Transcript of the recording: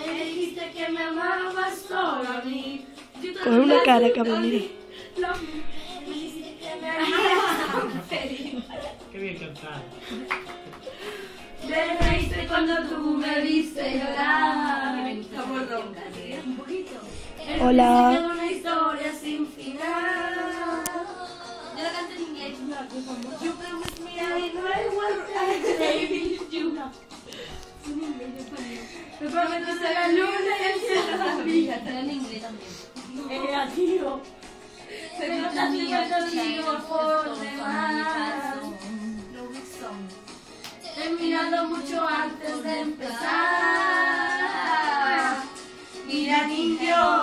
dijiste que me amabas solo a mí. Con una cara, cabrón, mira. Me dijiste que me amabas feliz. Qué bien cantar. Te reíste cuando tú me viste llorar. Un poquito. Hola. principio de una historia sin final. Yo la canto en inglés. You play with Me prometo ser la luna y el cielo también. en inglés también. Eh, tío. Pero también contigo por demás. He mirado mucho antes de empezar. Mira, niño,